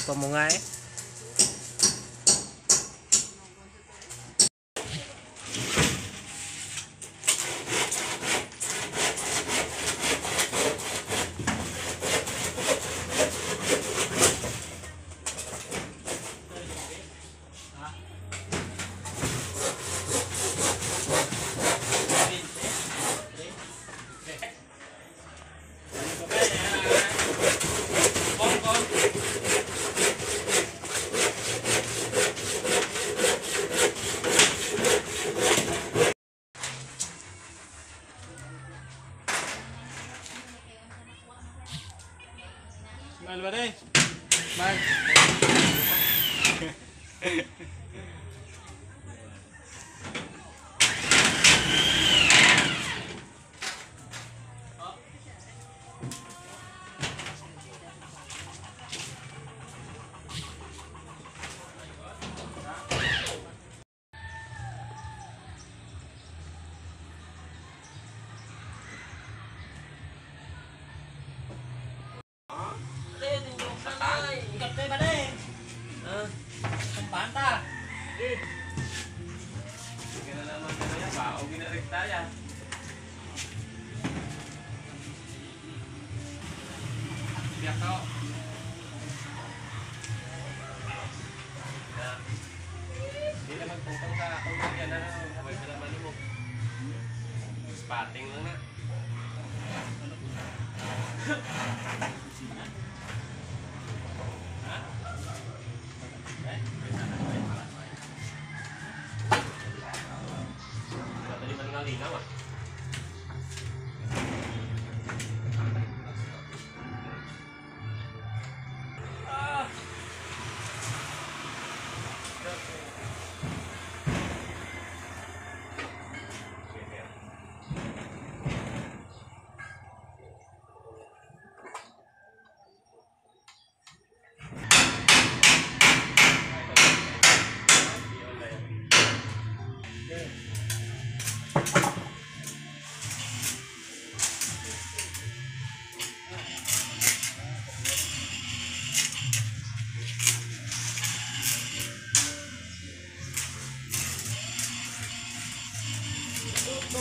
Ito mo. Alvarez. Mal. na, sabay ka naman mo. Spotting lang na.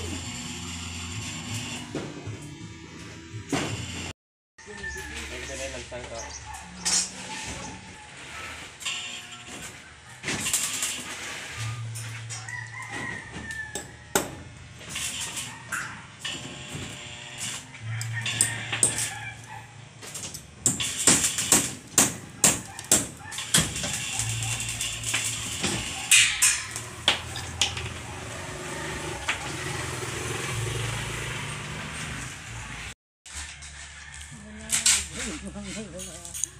Boom! uh,